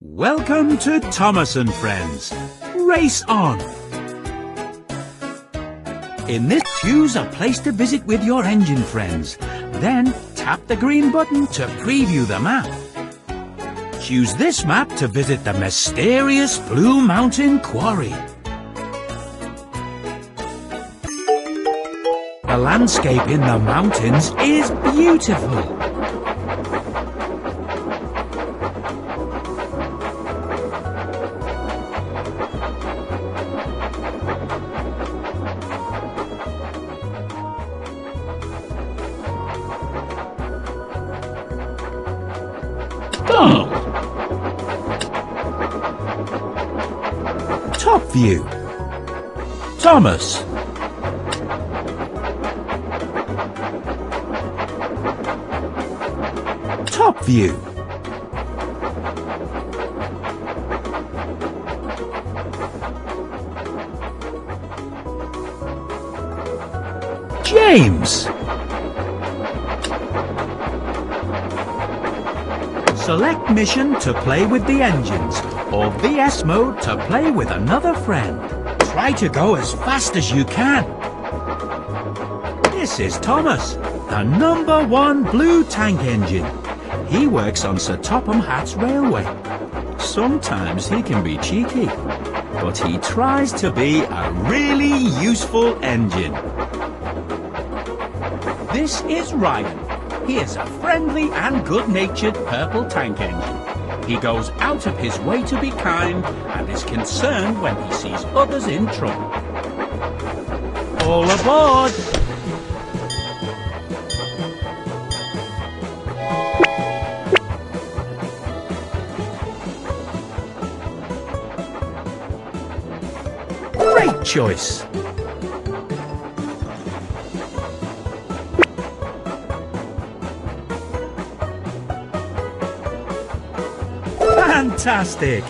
Welcome to Thomas and Friends. Race on! In this, choose a place to visit with your engine friends. Then tap the green button to preview the map. Choose this map to visit the mysterious Blue Mountain Quarry. The landscape in the mountains is beautiful. Top view. Thomas. Top view. James. Select mission to play with the engines, or VS mode to play with another friend. Try to go as fast as you can. This is Thomas, the number one blue tank engine. He works on Sir Topham Hatt's railway. Sometimes he can be cheeky, but he tries to be a really useful engine. This is Ryan. He is a friendly and good-natured purple tank engine. He goes out of his way to be kind and is concerned when he sees others in trouble. All aboard! Great choice! Fantastic!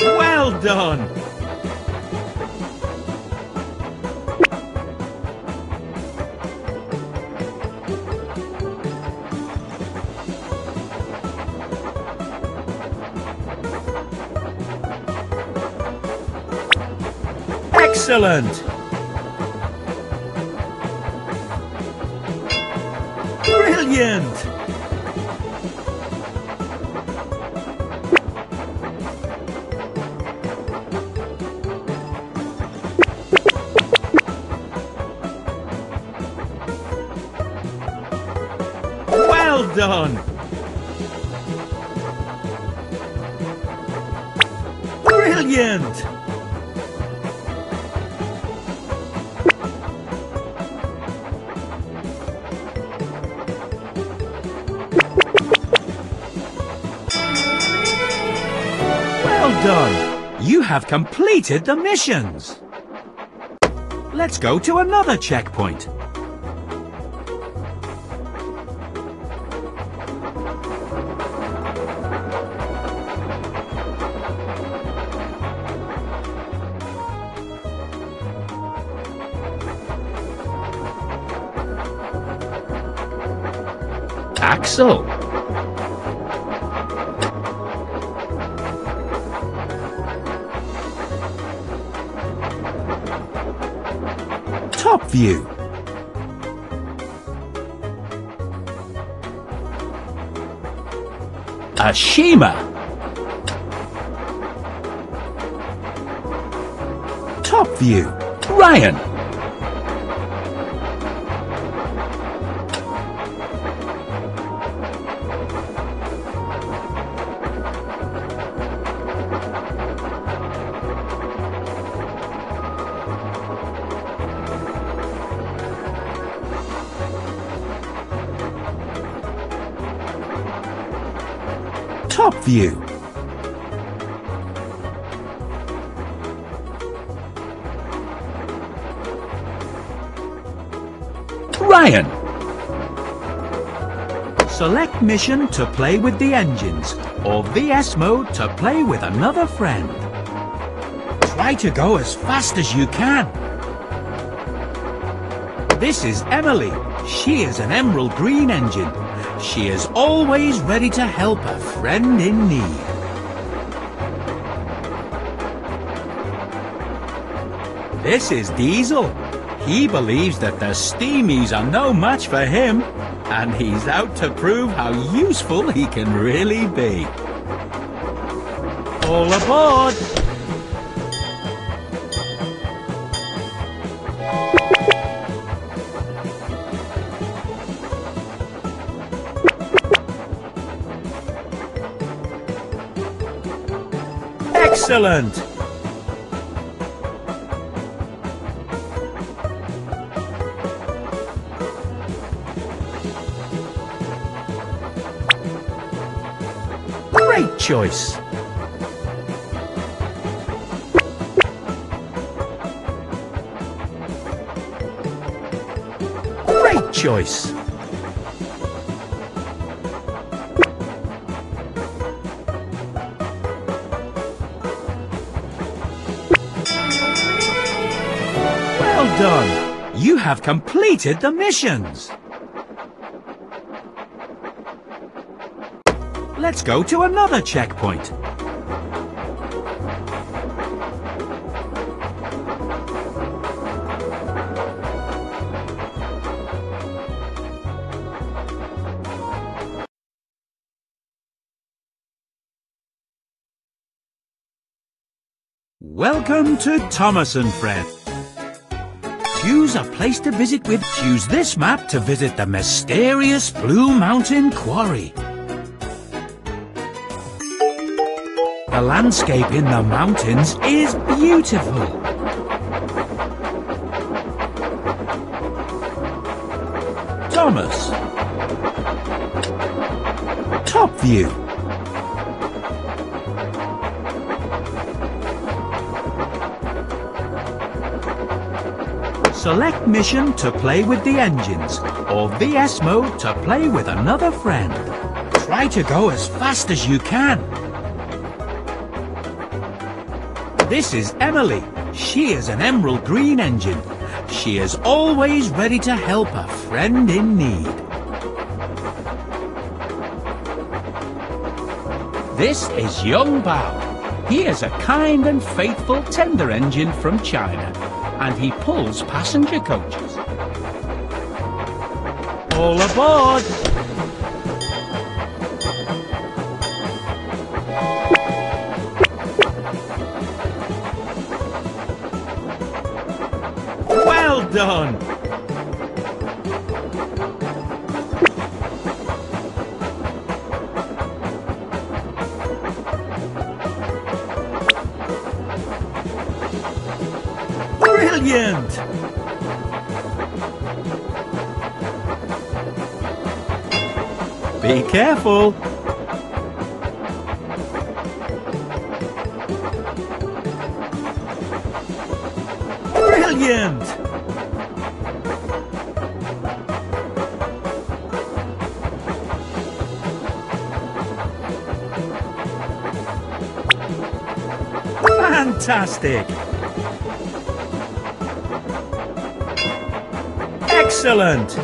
Well done! Excellent! Brilliant! Well done! Brilliant! You have completed the missions! Let's go to another checkpoint. Axel. View. Ashima. Top view. Ryan. Top view. Ryan. Select mission to play with the engines, or VS mode to play with another friend. Try to go as fast as you can. This is Emily. She is an emerald green engine. She is always ready to help a friend in need. This is Diesel. He believes that the Steamies are no match for him, and he's out to prove how useful he can really be. All aboard! Excellent! Great choice! Great choice! Done! You have completed the missions! Let's go to another checkpoint. Welcome to Thomas and Fred. Choose a place to visit with. Choose this map to visit the mysterious Blue Mountain Quarry. The landscape in the mountains is beautiful. Thomas. Top view. Select mission to play with the engines, or VS mode to play with another friend. Try to go as fast as you can. This is Emily. She is an emerald green engine. She is always ready to help a friend in need. This is Yong Bao. He is a kind and faithful tender engine from China, and he pulls passenger coaches. All aboard! Well done! Be careful! Brilliant! Fantastic! Excellent!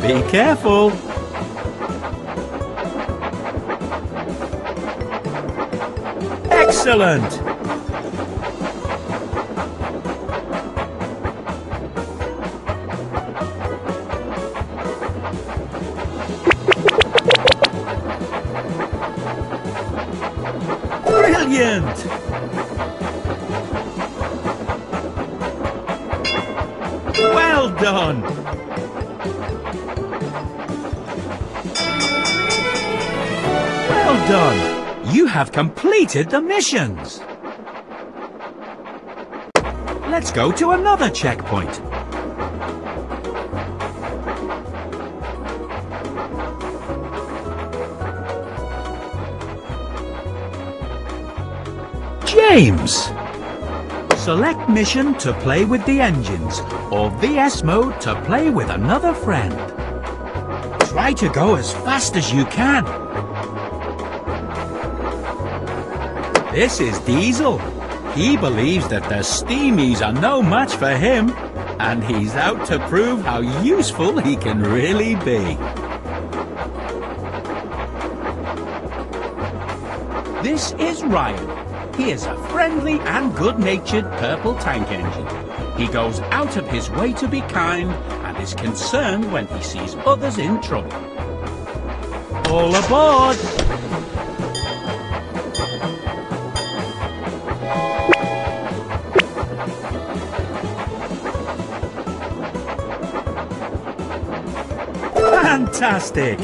Be careful! Excellent! Done! Well done! You have completed the missions! Let's go to another checkpoint. James! Select mission to play with the engines, or VS mode to play with another friend. Try to go as fast as you can. This is Diesel. He believes that the steamies are no match for him, and he's out to prove how useful he can really be. This is Ryan. He is a friendly and good-natured purple tank engine. He goes out of his way to be kind and is concerned when he sees others in trouble. All aboard! Fantastic!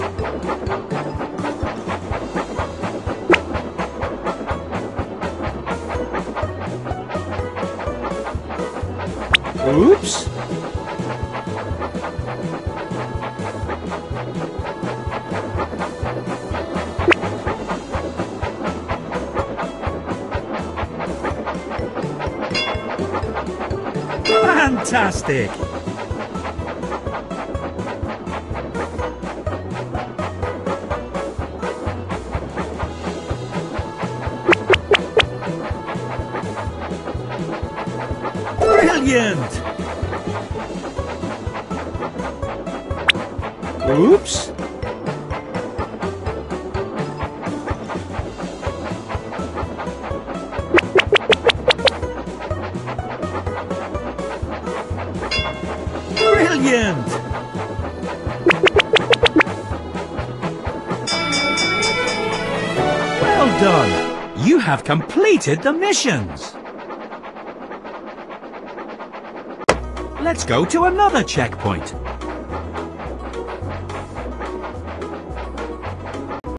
Oops! Fantastic! Brilliant! Oops! Brilliant! Well done! You have completed the missions! Let's go to another checkpoint.